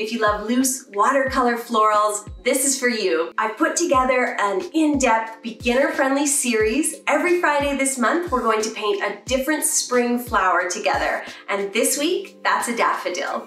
If you love loose watercolor florals, this is for you. I've put together an in-depth, beginner-friendly series. Every Friday this month, we're going to paint a different spring flower together. And this week, that's a daffodil.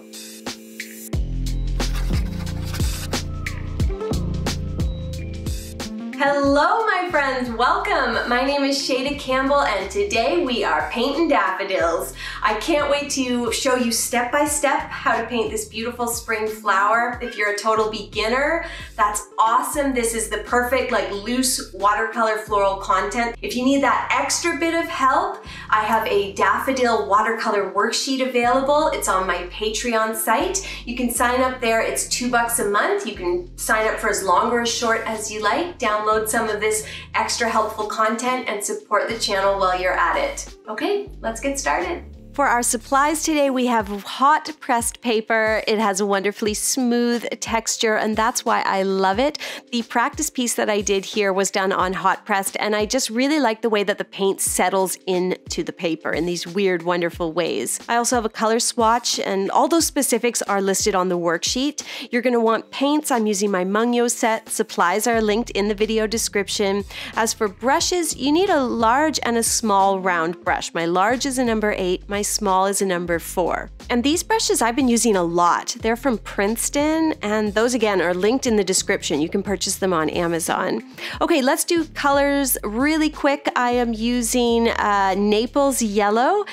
Hello, my friends. Welcome. My name is Shayda Campbell, and today we are painting daffodils. I can't wait to show you step by step how to paint this beautiful spring flower. If you're a total beginner, that's awesome. This is the perfect, like, loose watercolor floral content. If you need that extra bit of help, I have a daffodil watercolor worksheet available. It's on my Patreon site. You can sign up there. It's two bucks a month. You can sign up for as long or as short as you like. Download some of this extra helpful content and support the channel while you're at it. Okay, let's get started. For our supplies today, we have hot pressed paper. It has a wonderfully smooth texture, and that's why I love it. The practice piece that I did here was done on hot pressed, and I just really like the way that the paint settles into the paper in these weird, wonderful ways. I also have a color swatch, and all those specifics are listed on the worksheet. You're gonna want paints. I'm using my Mungyo set. Supplies are linked in the video description. As for brushes, you need a large and a small round brush. My large is a number eight, my small is a number four. And these brushes I've been using a lot. They're from Princeton, and those again are linked in the description. You can purchase them on Amazon. Okay, let's do colors really quick. I am using uh, Naples Yellow,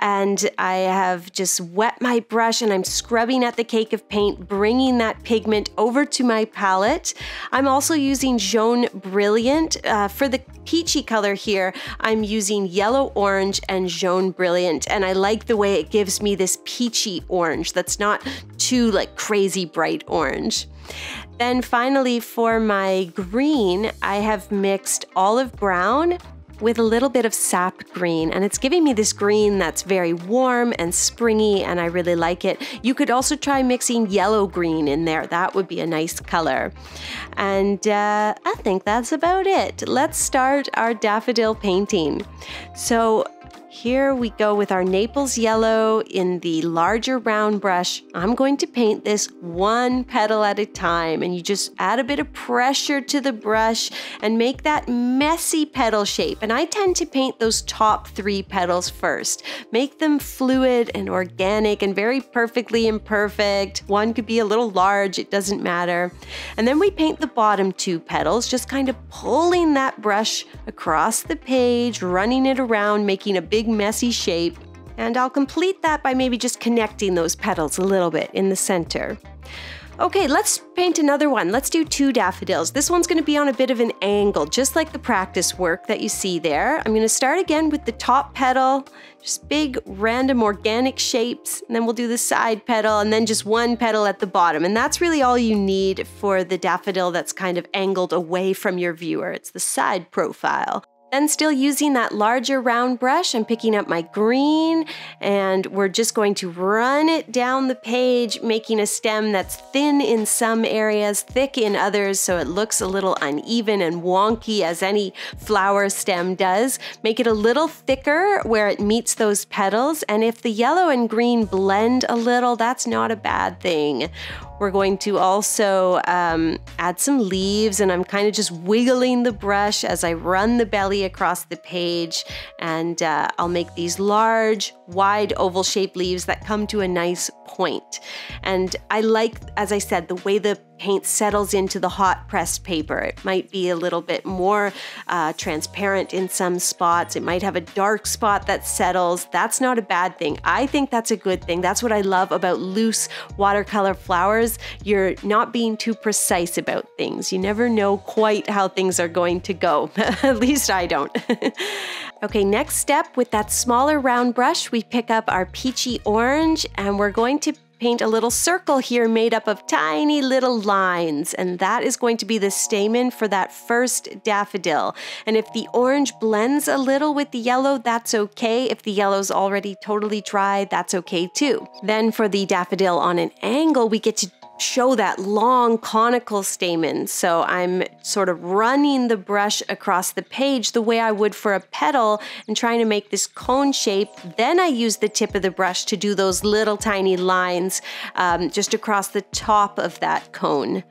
and I have just wet my brush and I'm scrubbing at the cake of paint, bringing that pigment over to my palette. I'm also using Jaune Brilliant. Uh, for the peachy color here, I'm using Yellow Orange and Jaune Brilliant, and I like the way it gives me this peachy orange that's not too like crazy bright orange. Then finally for my green, I have mixed olive brown with a little bit of sap green and it's giving me this green that's very warm and springy and I really like it. You could also try mixing yellow green in there. That would be a nice color. And uh, I think that's about it. Let's start our daffodil painting. So here we go with our Naples yellow in the larger round brush. I'm going to paint this one petal at a time and you just add a bit of pressure to the brush and make that messy petal shape. And I tend to paint those top three petals first. Make them fluid and organic and very perfectly imperfect. One could be a little large, it doesn't matter. And then we paint the bottom two petals, just kind of pulling that brush across the page, running it around, making a big big messy shape, and I'll complete that by maybe just connecting those petals a little bit in the center. Okay, let's paint another one. Let's do two daffodils. This one's gonna be on a bit of an angle, just like the practice work that you see there. I'm gonna start again with the top petal, just big random organic shapes, and then we'll do the side petal and then just one petal at the bottom. And that's really all you need for the daffodil that's kind of angled away from your viewer. It's the side profile. Then still using that larger round brush, I'm picking up my green and we're just going to run it down the page, making a stem that's thin in some areas, thick in others, so it looks a little uneven and wonky as any flower stem does. Make it a little thicker where it meets those petals, and if the yellow and green blend a little, that's not a bad thing. We're going to also um, add some leaves and I'm kind of just wiggling the brush as I run the belly across the page and uh, I'll make these large, wide oval shaped leaves that come to a nice point. And I like, as I said, the way the paint settles into the hot pressed paper. It might be a little bit more uh, transparent in some spots. It might have a dark spot that settles. That's not a bad thing. I think that's a good thing. That's what I love about loose watercolor flowers. You're not being too precise about things. You never know quite how things are going to go. At least I don't. okay, next step with that smaller round brush, we pick up our peachy orange and we're going to paint a little circle here made up of tiny little lines, and that is going to be the stamen for that first daffodil. And if the orange blends a little with the yellow, that's okay. If the yellow's already totally dry, that's okay too. Then for the daffodil on an angle, we get to show that long conical stamen. So I'm sort of running the brush across the page the way I would for a petal and trying to make this cone shape. Then I use the tip of the brush to do those little tiny lines um, just across the top of that cone.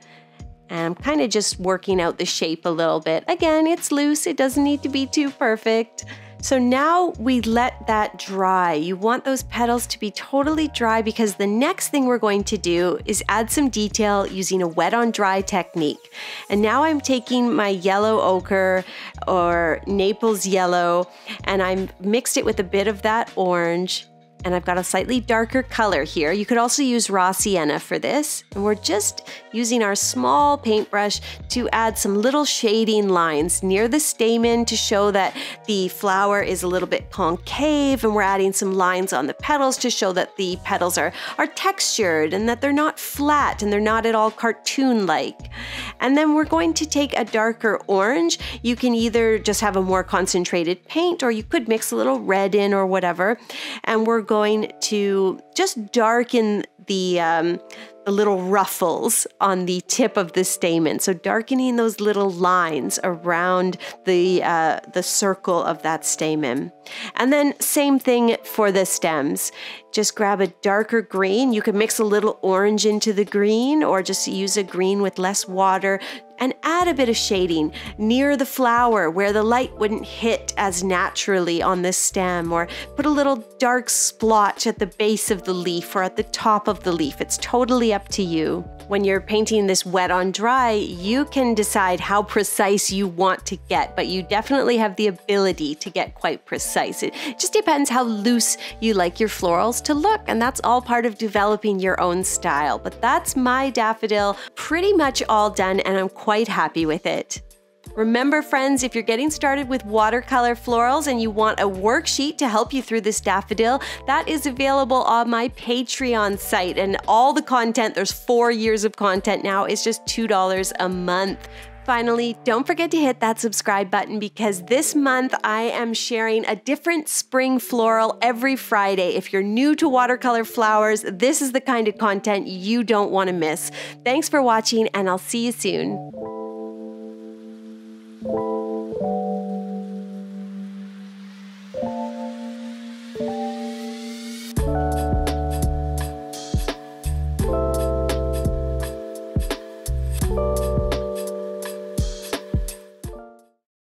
And I'm kind of just working out the shape a little bit. Again, it's loose, it doesn't need to be too perfect. So now we let that dry. You want those petals to be totally dry because the next thing we're going to do is add some detail using a wet on dry technique. And now I'm taking my yellow ochre or Naples yellow and I'm mixed it with a bit of that orange and I've got a slightly darker color here. You could also use raw sienna for this. And we're just using our small paintbrush to add some little shading lines near the stamen to show that the flower is a little bit concave and we're adding some lines on the petals to show that the petals are, are textured and that they're not flat and they're not at all cartoon-like. And then we're going to take a darker orange. You can either just have a more concentrated paint or you could mix a little red in or whatever. And we're going to just darken the um, the little ruffles on the tip of the stamen. So darkening those little lines around the uh, the circle of that stamen. And then same thing for the stems. Just grab a darker green. You can mix a little orange into the green or just use a green with less water and add a bit of shading near the flower where the light wouldn't hit as naturally on the stem or put a little dark splotch at the base of the leaf or at the top of the leaf. It's totally up to you. When you're painting this wet on dry, you can decide how precise you want to get, but you definitely have the ability to get quite precise. It just depends how loose you like your florals to look, and that's all part of developing your own style. But that's my daffodil pretty much all done, and I'm quite happy with it. Remember, friends, if you're getting started with watercolor florals and you want a worksheet to help you through this daffodil, that is available on my Patreon site. And all the content, there's four years of content now, is just $2 a month. Finally, don't forget to hit that subscribe button because this month I am sharing a different spring floral every Friday. If you're new to watercolor flowers, this is the kind of content you don't want to miss. Thanks for watching, and I'll see you soon.